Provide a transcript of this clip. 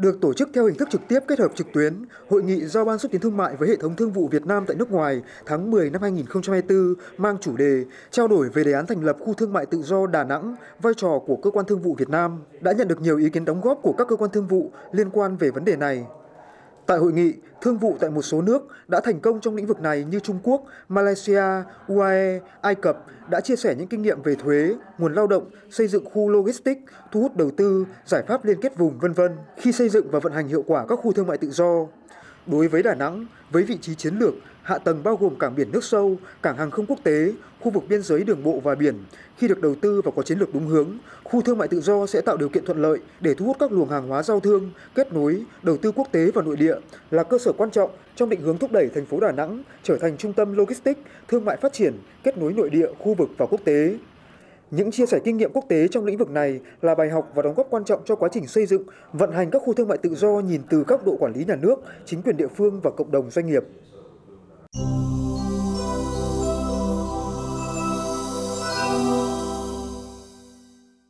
Được tổ chức theo hình thức trực tiếp kết hợp trực tuyến, hội nghị do Ban xúc tiến thương mại với hệ thống thương vụ Việt Nam tại nước ngoài tháng 10 năm 2024 mang chủ đề trao đổi về đề án thành lập khu thương mại tự do Đà Nẵng, vai trò của cơ quan thương vụ Việt Nam đã nhận được nhiều ý kiến đóng góp của các cơ quan thương vụ liên quan về vấn đề này. Tại hội nghị, thương vụ tại một số nước đã thành công trong lĩnh vực này như Trung Quốc, Malaysia, UAE, Ai Cập đã chia sẻ những kinh nghiệm về thuế, nguồn lao động, xây dựng khu logistics, thu hút đầu tư, giải pháp liên kết vùng vân vân khi xây dựng và vận hành hiệu quả các khu thương mại tự do. Đối với Đà Nẵng, với vị trí chiến lược, hạ tầng bao gồm cảng biển nước sâu, cảng hàng không quốc tế, khu vực biên giới đường bộ và biển, khi được đầu tư và có chiến lược đúng hướng, khu thương mại tự do sẽ tạo điều kiện thuận lợi để thu hút các luồng hàng hóa giao thương, kết nối, đầu tư quốc tế và nội địa, là cơ sở quan trọng trong định hướng thúc đẩy thành phố Đà Nẵng trở thành trung tâm logistics, thương mại phát triển, kết nối nội địa, khu vực và quốc tế. Những chia sẻ kinh nghiệm quốc tế trong lĩnh vực này là bài học và đóng góp quan trọng cho quá trình xây dựng, vận hành các khu thương mại tự do nhìn từ góc độ quản lý nhà nước, chính quyền địa phương và cộng đồng doanh nghiệp.